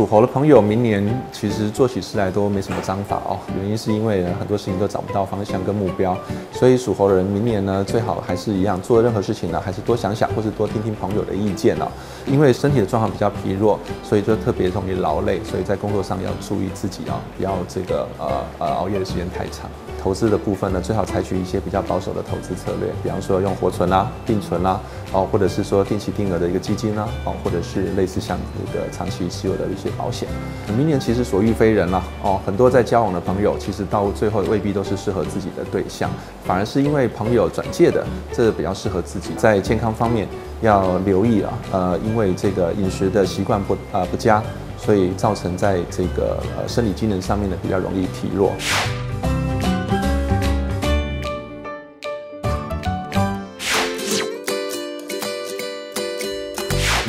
属猴的朋友，明年其实做起事来都没什么章法哦。原因是因为很多事情都找不到方向跟目标，所以属猴人明年呢，最好还是一样做任何事情呢，还是多想想，或是多听听朋友的意见哦。因为身体的状况比较疲弱，所以就特别容易劳累，所以在工作上要注意自己啊，不要这个呃呃熬夜的时间太长。投资的部分呢，最好采取一些比较保守的投资策略，比方说用活存啦、定存啦，哦，或者是说定期定额的一个基金啦，哦，或者是类似像那个长期持有的一些保险。明年其实所遇非人啦，哦，很多在交往的朋友，其实到最后未必都是适合自己的对象，反而是因为朋友转介的，这比较适合自己。在健康方面要留意啊，呃，因为这个饮食的习惯不啊不佳，所以造成在这个呃生理机能上面呢比较容易体弱。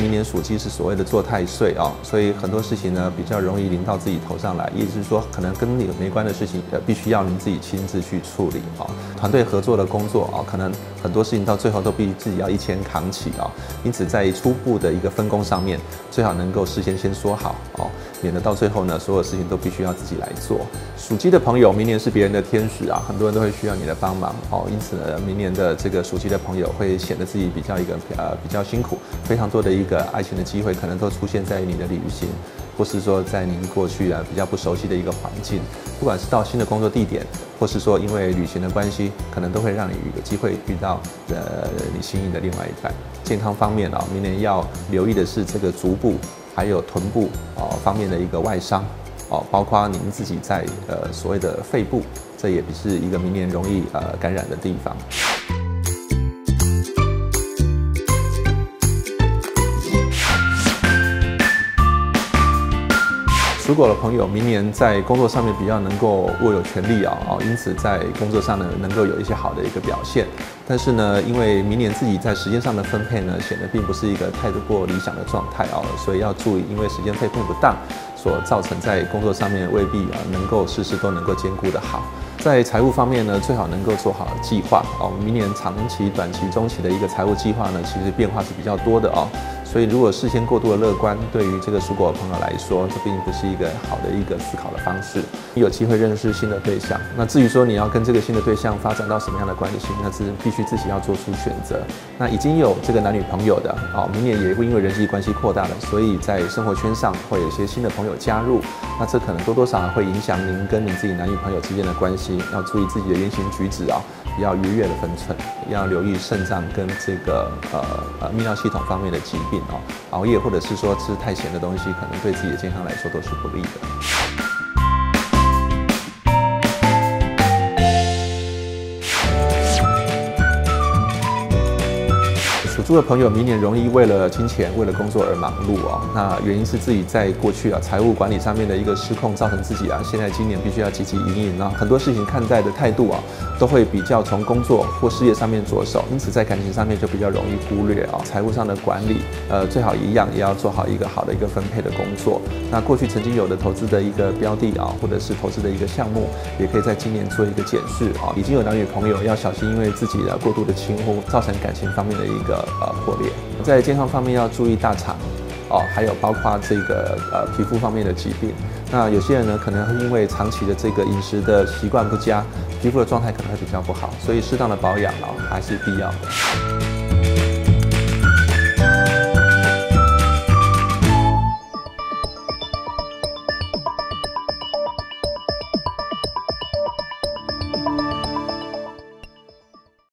明年暑期是所谓的做太岁啊，所以很多事情呢比较容易临到自己头上来，也就是说可能跟你没关的事情，呃，必须要您自己亲自去处理啊。团队合作的工作啊，可能很多事情到最后都必须自己要一肩扛起啊。因此在初步的一个分工上面，最好能够事先先说好哦，免得到最后呢，所有事情都必须要自己来做。属鸡的朋友，明年是别人的天使啊，很多人都会需要你的帮忙哦。因此呢，明年的这个属鸡的朋友会显得自己比较一个呃比较辛苦，非常多的一个。爱情的机会可能都出现在你的旅行，或是说在您过去啊比较不熟悉的一个环境，不管是到新的工作地点，或是说因为旅行的关系，可能都会让你有机会遇到呃你心仪的另外一半。健康方面啊，明年要留意的是这个足部还有臀部啊方面的一个外伤哦，包括您自己在呃所谓的肺部，这也是一个明年容易呃感染的地方。属狗的朋友，明年在工作上面比较能够握有权力啊，哦，因此在工作上呢能够有一些好的一个表现。但是呢，因为明年自己在时间上的分配呢，显得并不是一个太过理想的状态啊，所以要注意，因为时间分配不当所造成在工作上面未必啊能够事事都能够兼顾的好。在财务方面呢，最好能够做好计划哦。明年长期、短期、中期的一个财务计划呢，其实变化是比较多的哦。所以，如果事先过度的乐观，对于这个属狗的朋友来说，这并不是一个好的一个思考的方式。你有机会认识新的对象，那至于说你要跟这个新的对象发展到什么样的关系，那是必须自己要做出选择。那已经有这个男女朋友的，哦，明年也会因为人际关系扩大了，所以在生活圈上会有一些新的朋友加入，那这可能多多少少会影响您跟您自己男女朋友之间的关系。要注意自己的言行举止啊，要愉悦的分寸，要留意肾脏跟这个呃呃 泌尿系统方面的疾病。哦，熬夜或者是说吃太咸的东西，可能对自己的健康来说都是不利的。租的朋友，明年容易为了金钱、为了工作而忙碌哦。那原因是自己在过去啊财务管理上面的一个失控，造成自己啊现在今年必须要积极营营啊。很多事情看待的态度啊，都会比较从工作或事业上面着手，因此在感情上面就比较容易忽略啊。财务上的管理，呃，最好一样也要做好一个好的一个分配的工作。那过去曾经有的投资的一个标的啊，或者是投资的一个项目，也可以在今年做一个检视啊。已经有男女朋友要小心，因为自己的过度的轻忽，造成感情方面的一个。呃，破裂，在健康方面要注意大肠，哦，还有包括这个呃皮肤方面的疾病。那有些人呢，可能会因为长期的这个饮食的习惯不佳，皮肤的状态可能会比较不好，所以适当的保养啊还是必要的。